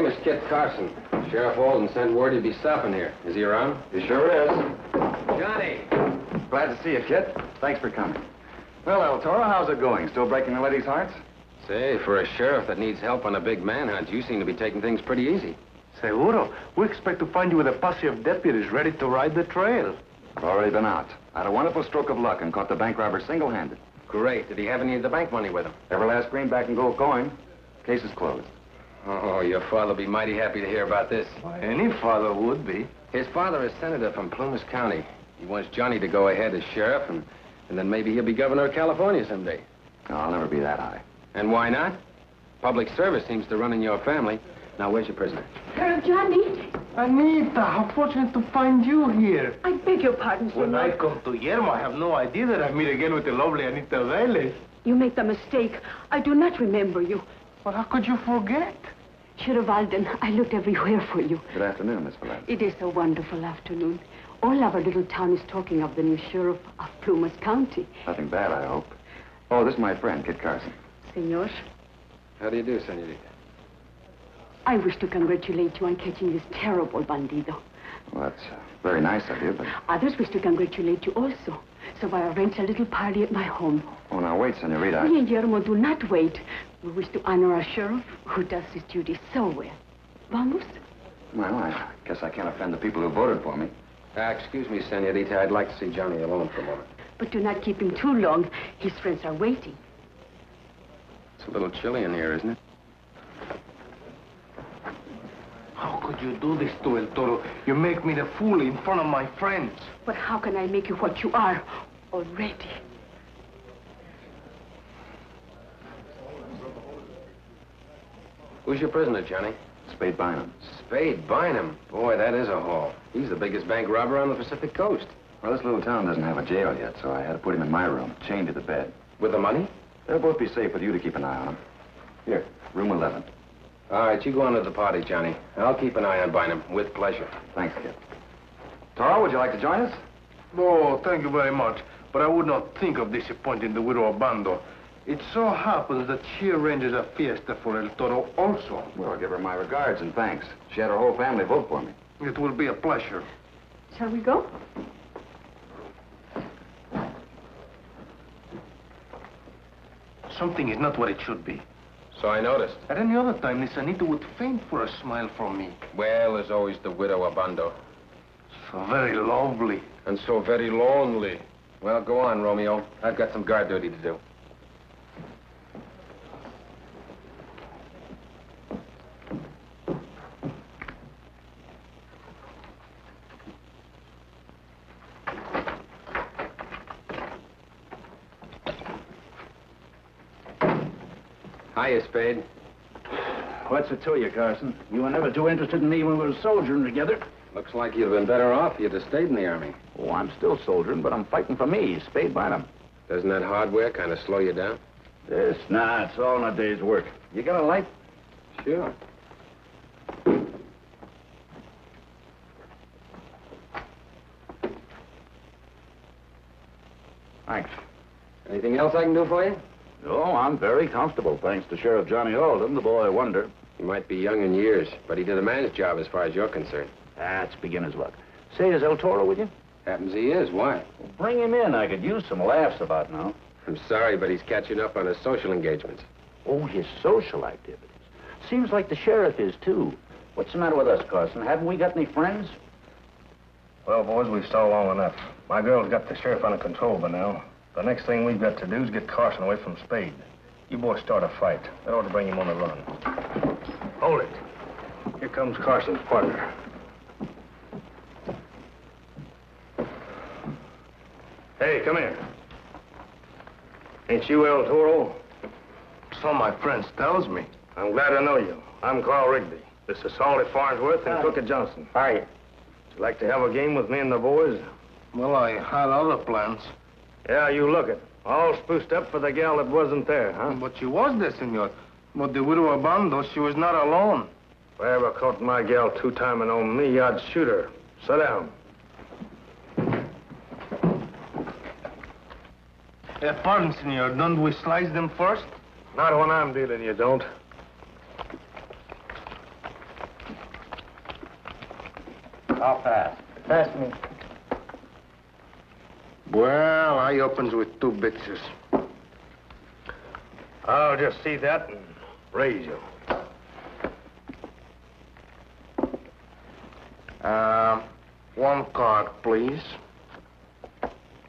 name is Kit Carson. Sheriff Walden sent word he'd be stopping here. Is he around? He sure is. Johnny! Glad to see you, Kit. Thanks for coming. Well, El Toro, how's it going? Still breaking the ladies' hearts? Say, for a sheriff that needs help on a big manhunt, you seem to be taking things pretty easy. Seguro. We expect to find you with a posse of deputies ready to ride the trail. I've already been out. I had a wonderful stroke of luck and caught the bank robber single-handed. Great. Did he have any of the bank money with him? Every last greenback and gold coin. Case is closed. Your father'll be mighty happy to hear about this. Why, any father would be. His father is senator from Plumas County. He wants Johnny to go ahead as sheriff, and, and then maybe he'll be governor of California someday. No, I'll never be that high. And why not? Public service seems to run in your family. Now, where's your prisoner? Sheriff Johnny, Anita, how fortunate to find you here. I beg your pardon, When I come to Yermo, I have no idea that I meet again with the lovely Anita Vélez. You make the mistake. I do not remember you. But how could you forget? Sheriff Alden, I looked everywhere for you. Good afternoon, Miss Velez. It is a wonderful afternoon. All our little town is talking of the new sheriff of Plumas County. Nothing bad, I hope. Oh, this is my friend, Kit Carson. Senor, How do you do, senorita? I wish to congratulate you on catching this terrible bandido. Well, that's uh, very nice of you, but... Others wish to congratulate you also. So I arranged a little party at my home. Oh, now, wait, senorita. We and Guillermo do not wait. We wish to honor our sheriff who does his duty so well. Vamos? Well, I guess I can't offend the people who voted for me. Uh, excuse me, senorita. I'd like to see Johnny alone for a moment. But do not keep him too long. His friends are waiting. It's a little chilly in here, isn't it? How could you do this to El Toro? You make me the fool in front of my friends. But how can I make you what you are already? Who's your prisoner, Johnny? Spade Bynum. Spade Bynum. Boy, that is a haul. He's the biggest bank robber on the Pacific coast. Well, this little town doesn't have a jail yet, so I had to put him in my room, chained to the bed. With the money? They'll both be safe with you to keep an eye on them. Here, room 11. All right, you go on to the party, Johnny. I'll keep an eye on Bynum, with pleasure. Thanks, kid. Toro, would you like to join us? Oh, thank you very much. But I would not think of disappointing the widow Obando. It so happens that she arranges a fiesta for El Toro also. Well, I'll give her my regards and thanks. She had her whole family vote for me. It will be a pleasure. Shall we go? Something is not what it should be. So I noticed. At any other time, Miss Anita would faint for a smile from me. Well, there's always the widow Abando. So very lovely. And so very lonely. Well, go on, Romeo. I've got some guard duty to do. Hiya, Spade. What's it to you, Carson? You were never too interested in me when we were soldiering together. Looks like you'd have been better off if you'd have stayed in the Army. Oh, I'm still soldiering, but I'm fighting for me, Spade Bynum. Doesn't that hardware kind of slow you down? This, nah, it's all in a day's work. You got a light? Sure. Thanks. Anything else I can do for you? Oh, I'm very comfortable, thanks to Sheriff Johnny Alden, the boy I wonder. He might be young in years, but he did a man's job as far as you're concerned. That's beginner's luck. Say, is El Toro with you? Happens he is. Why? Well, bring him in. I could use some laughs about now. I'm sorry, but he's catching up on his social engagements. Oh, his social activities. Seems like the sheriff is, too. What's the matter with us, Carson? Haven't we got any friends? Well, boys, we've stalled long enough. My girl's got the sheriff under control by now. The next thing we've got to do is get Carson away from Spade. You boys start a fight. That ought to bring him on the run. Hold it. Here comes Carson's partner. Hey, come here. Ain't you El Toro? So my friends tells me. I'm glad to know you. I'm Carl Rigby. This is Salty Farnsworth and Crooked Johnson. Hi. Would you like to have a game with me and the boys? Well, I had other plans. Yeah, you look it. All spruced up for the gal that wasn't there, huh? But she was there, senor. But the widow Abando, she was not alone. Whoever caught my gal two-timing on me, I'd shoot her. Sit down. Uh, pardon, senor. Don't we slice them first? Not when I'm dealing, you don't. How fast? Pass me. Well, I opens with two bitches. I'll just see that and raise you. Um, one card, please.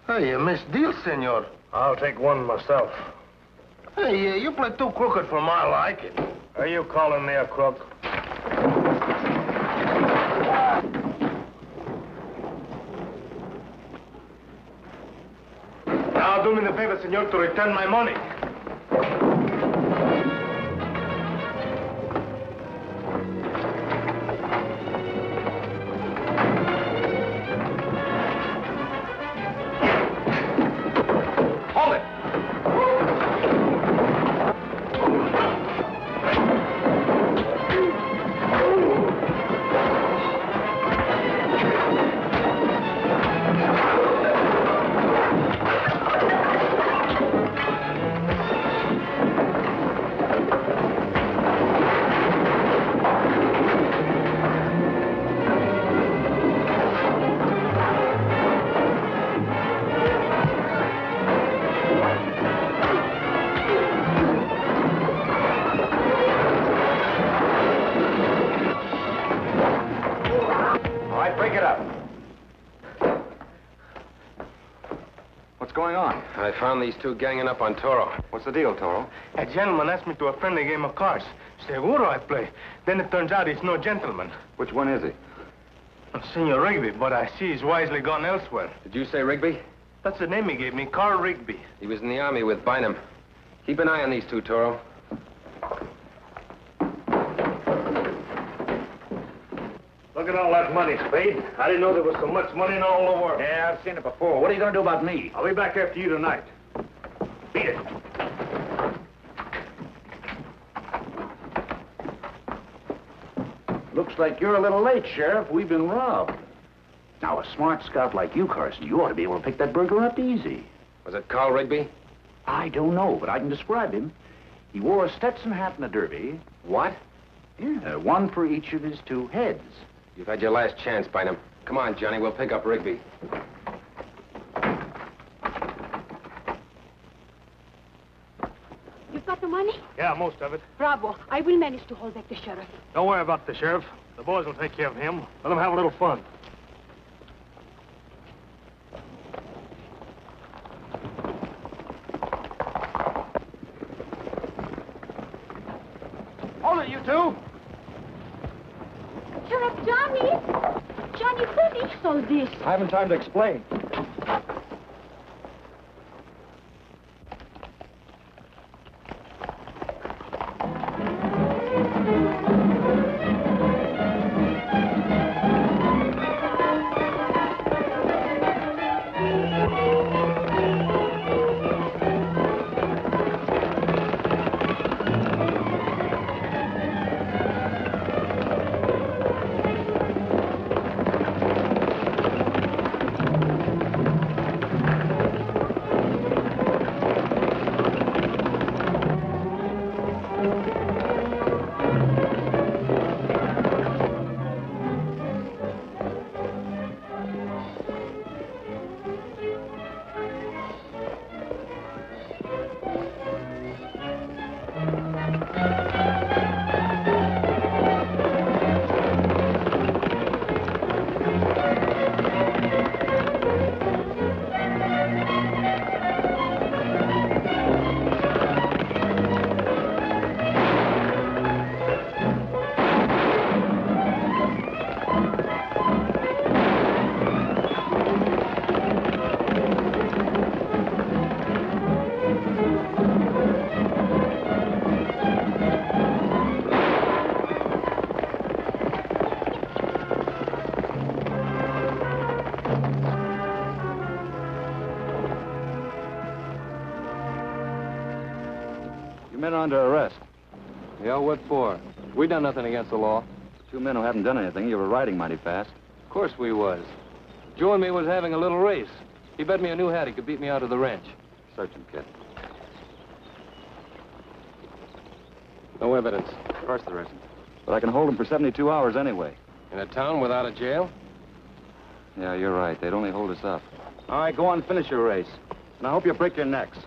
Hey, uh, misdeal, senor. I'll take one myself. Hey, uh, you play too crooked for my liking. Are you calling me a crook? Now do me the favor, senor, to return my money. Found these two ganging up on Toro. What's the deal, Toro? A gentleman asked me to a friendly game of cards. Seguro I play. Then it turns out he's no gentleman. Which one is he? Senor Rigby, but I see he's wisely gone elsewhere. Did you say Rigby? That's the name he gave me, Carl Rigby. He was in the army with Bynum. Keep an eye on these two, Toro. Look at all that money, Spade. I didn't know there was so much money in all the world. Yeah, I've seen it before. What are you going to do about me? I'll be back after you tonight. Beat it. Looks like you're a little late, Sheriff. We've been robbed. Now, a smart scout like you, Carson, you ought to be able to pick that burglar up easy. Was it Carl Rigby? I don't know, but I can describe him. He wore a Stetson hat and a derby. What? Yeah, one for each of his two heads. You've had your last chance, Bynum. Come on, Johnny, we'll pick up Rigby. You've got the money? Yeah, most of it. Bravo. I will manage to hold back the sheriff. Don't worry about the sheriff. The boys will take care of him. Let them have a little fun. Hold it, you two! Sheriff Johnny! Johnny, what is all this? I haven't time to explain. Yeah, what for? We done nothing against the law. Two men who haven't done anything. You were riding mighty fast. Of course we was. Joe and me was having a little race. He bet me a new hat he could beat me out of the ranch. Search him, kid. No evidence. Of course there isn't. But I can hold him for 72 hours anyway. In a town without a jail? Yeah, you're right. They'd only hold us up. All right, go on, finish your race. And I hope you break your necks.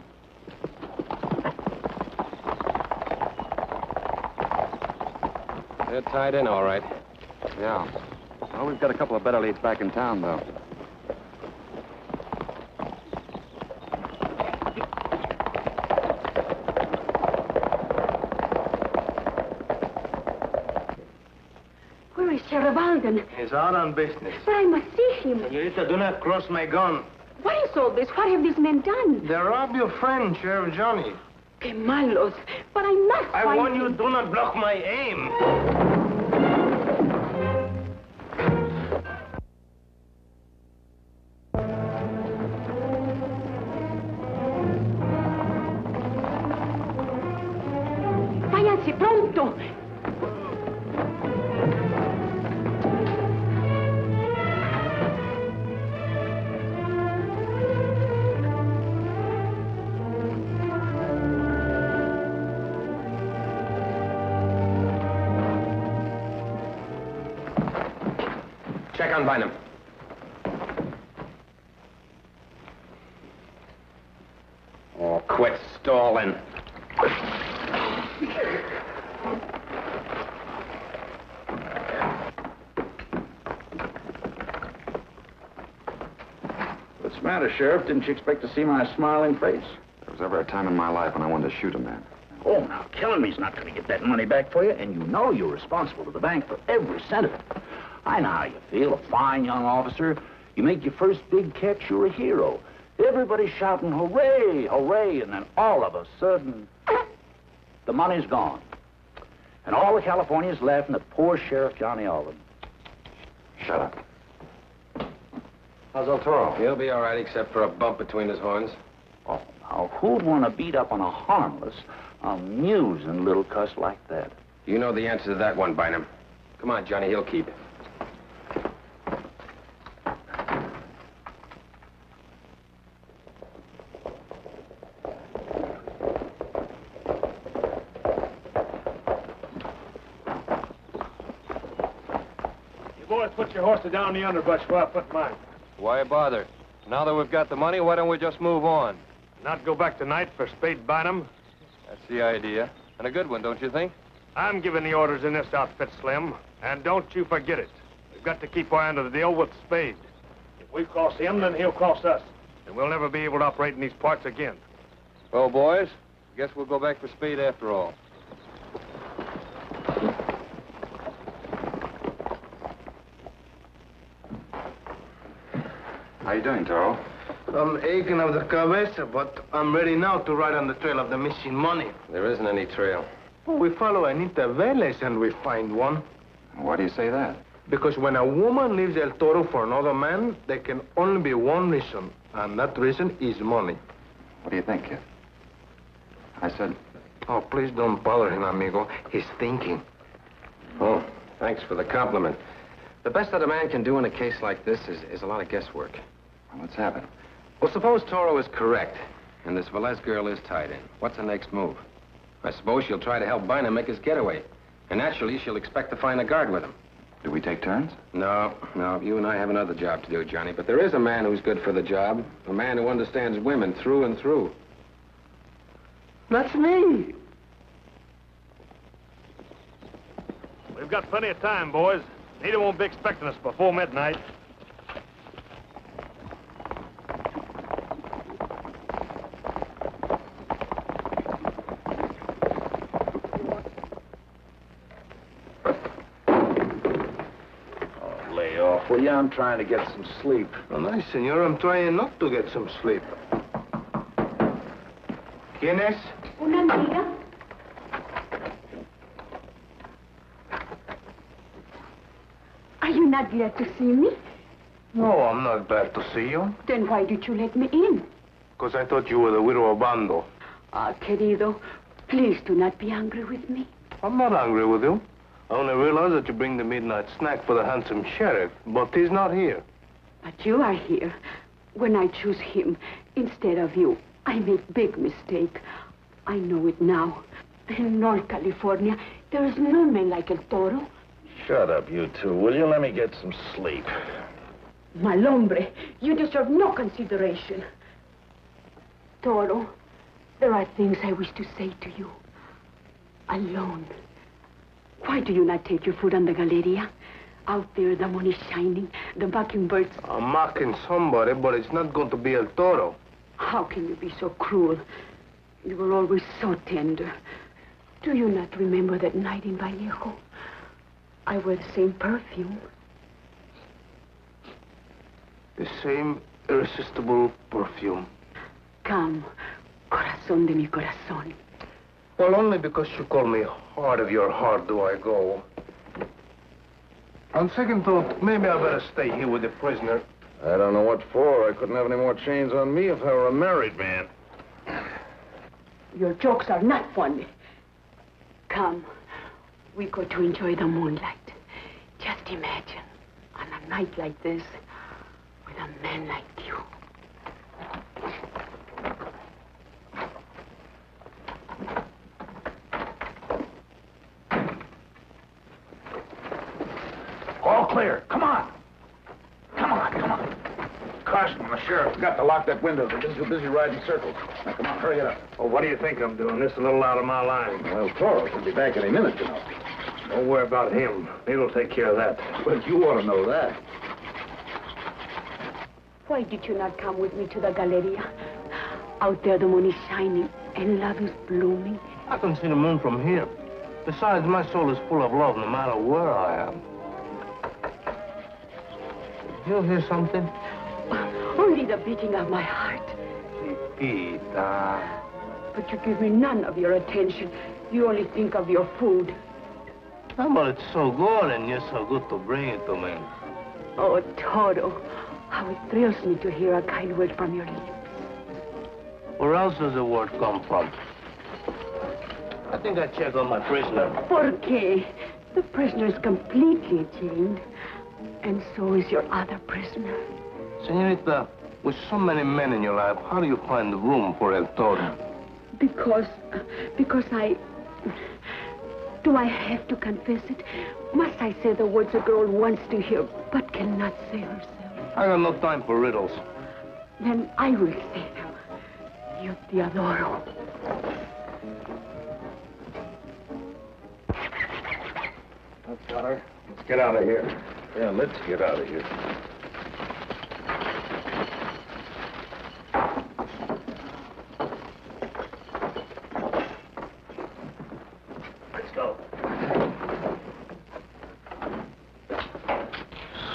They're tied in all right. Yeah. Well, we've got a couple of better leads back in town, though. Where is Sheriff Alden? He's out on business. But I must see him. Senorita, do not cross my gun. What is all this? What have these men done? They robbed your friend, Sheriff Johnny. Que malos. But I I warn you, do not block my aim. Pronto. Check on Bynum. Oh, quit stalling. What's the matter, Sheriff? Didn't you expect to see my smiling face? There was ever a time in my life when I wanted to shoot a man. Oh, now, killing me's not going to get that money back for you, and you know you're responsible to the bank for every cent of it. I know how you feel, a fine young officer. You make your first big catch, you're a hero. Everybody's shouting, hooray, hooray, and then all of a sudden, the money's gone. And all of California's laughing at poor Sheriff Johnny Alden. Shut up. How's El Toro? He'll be all right except for a bump between his horns. Oh, now, who'd want to beat up on a harmless, amusing little cuss like that? You know the answer to that one, Bynum. Come on, Johnny, he'll keep. Boys put your horses down in the underbrush while I put mine. Why bother? Now that we've got the money, why don't we just move on? Not go back tonight for Spade Bynum. That's the idea. And a good one, don't you think? I'm giving the orders in this outfit, Slim. And don't you forget it. We've got to keep our end of the deal with Spade. If we cross him, then he'll cross us. And we'll never be able to operate in these parts again. Well, boys, I guess we'll go back for Spade after all. How you doing, Toro? I'm aching of the cabeza, but I'm ready now to ride on the trail of the missing money. There isn't any trail. Oh, we follow Anita Velez and we find one. Why do you say that? Because when a woman leaves El Toro for another man, there can only be one reason, and that reason is money. What do you think, kid? I said, Oh, please don't bother him, amigo. He's thinking. Oh, thanks for the compliment. The best that a man can do in a case like this is, is a lot of guesswork. Well, let's. Well, suppose Toro is correct, and this Velez girl is tied in. What's the next move? I suppose she'll try to help Bynum make his getaway. And naturally, she'll expect to find a guard with him. Do we take turns? No, no, you and I have another job to do, Johnny. But there is a man who's good for the job. A man who understands women through and through. That's me. We've got plenty of time, boys. Nita won't be expecting us before midnight. Lay off, will you? I'm trying to get some sleep. Oh, nice, senor. I'm trying not to get some sleep. ¿Quién es? Una amiga. Are you not glad to see me? No, I'm not glad to see you. Then why did you let me in? Because I thought you were the widow of Bando. Ah, querido, please do not be angry with me. I'm not angry with you. I only realize that you bring the midnight snack for the handsome sheriff, but he's not here. But you are here. When I choose him instead of you, I make big mistake. I know it now. In North California, there is no man like El Toro. Shut up, you two. Will you let me get some sleep? Malombre, you deserve no consideration. Toro, there are things I wish to say to you. Alone. Why do you not take your food on the Galeria? Out there, the moon is shining, the mockingbirds. I'm mocking somebody, but it's not going to be El Toro. How can you be so cruel? You were always so tender. Do you not remember that night in Vallejo? I wear the same perfume. The same irresistible perfume. Come, corazón de mi corazón. Well, only because you call me heart of your heart do I go. On second thought, maybe I better stay here with the prisoner. I don't know what for. I couldn't have any more chains on me if I were a married man. Your jokes are not funny. Come, we go to enjoy the moonlight. Just imagine, on a night like this, with a man like you. All clear. Come on. Come on, come on. Carson, the sheriff got to lock that window. They've been too busy riding circles. Now, come on, hurry it up. Well, what do you think I'm doing? This is a little out of my line. Well, Toro should be back any minute, you know. Don't worry about him. He'll take care of that. But you ought to know that. Why did you not come with me to the Galleria? Out there, the moon is shining and love is blooming. I can see the moon from here. Besides, my soul is full of love no matter where I am. You hear something? Only the beating of my heart. Chiquita. But you give me none of your attention. You only think of your food. Oh, but it's so good, and you're so good to bring it to me. Oh, Toro, how it thrills me to hear a kind word from your lips. Where else does the word come from? I think I check on my prisoner. Por qué? The prisoner is completely chained. And so is your other prisoner. Senorita, with so many men in your life, how do you find the room for El Toro? Because, because I... Do I have to confess it? Must I say the words a girl wants to hear but cannot say herself? I got no time for riddles. Then I will say them. Yo te adoro. That's got her. Let's get out of here. Yeah, let's get out of here.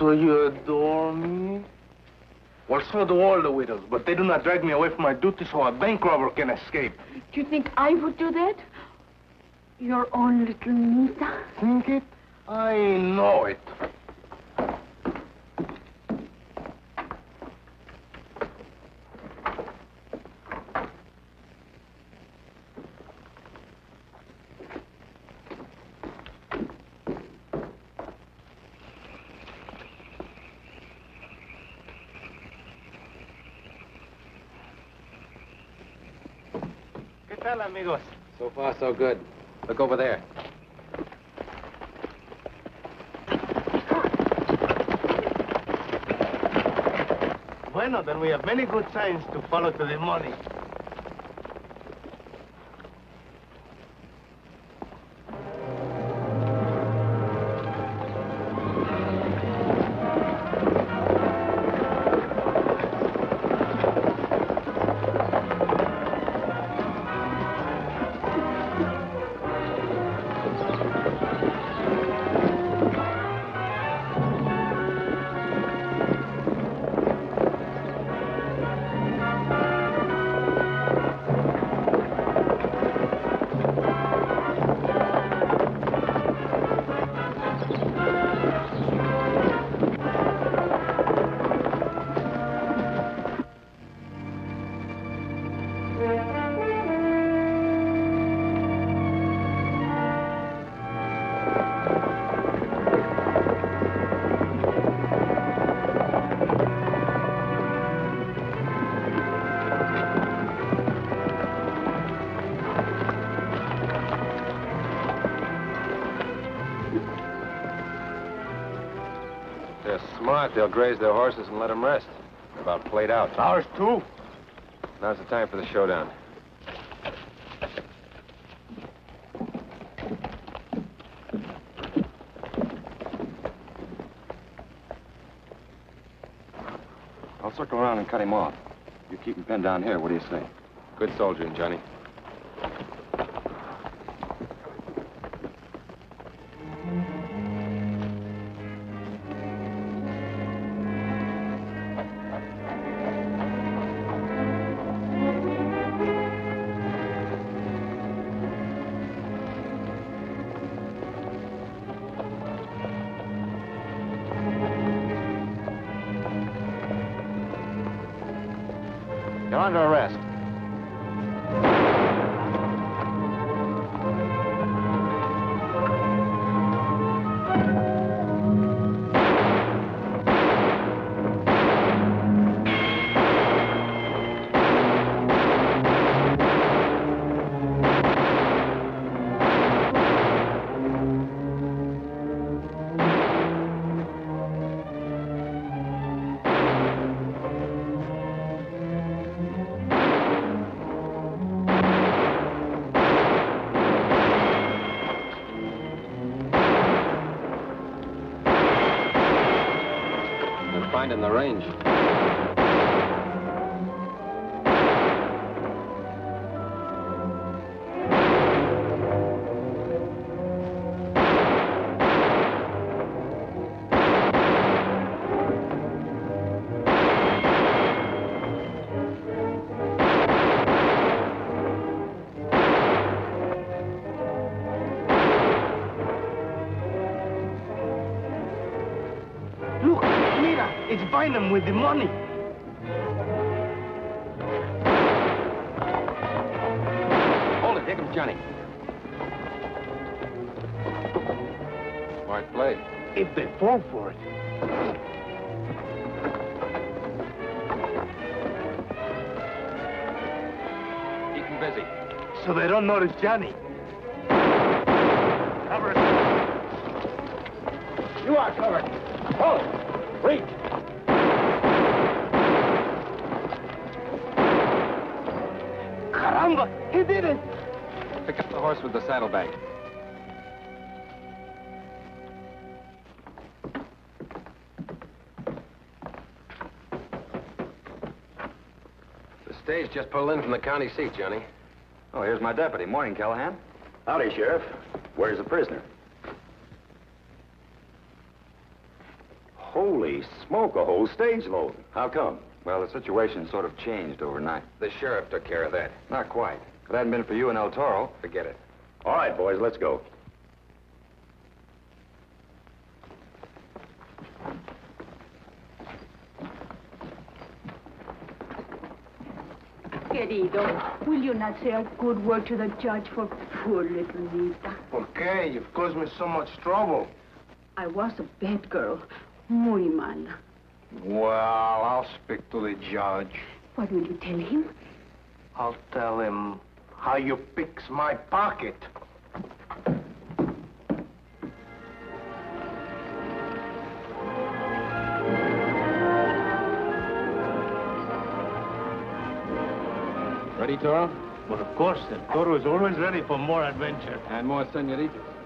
So you adore me? Well, so do all the widows, but they do not drag me away from my duty so a bank robber can escape. Do you think I would do that? Your own little Nita? Think it? I know it. Amigos? So far, so good. Look over there. Bueno, then we have many good signs to follow to the money. They'll graze their horses and let them rest. They're about played out. Ours, too? Now's the time for the showdown. I'll circle around and cut him off. You keep him pinned down here. What do you say? Good soldiering, Johnny. They'll in the range. Hold it. Here comes Johnny. Smart play. If they fall for it. Keep him busy. So they don't notice Johnny. Cover it. You are covered. Hold it. Reach. Horse with the saddlebag. The stage just pulled in from the county seat, Johnny. Oh, here's my deputy. Morning, Callahan. Howdy, Sheriff. Where's the prisoner? Holy smoke, a whole stage load. How come? Well, the situation sort of changed overnight. The sheriff took care of that. Not quite. If it hadn't been for you and El Toro, Forget it. All right, boys, let's go. Querido, will you not say a good word to the judge for poor little Nita? Okay. You've caused me so much trouble. I was a bad girl. Muy mala. Well, I'll speak to the judge. What will you tell him? I'll tell him how you picks my pocket. Ready, Toro? Well, of course, the Toro is always ready for more adventure. And more senoritas.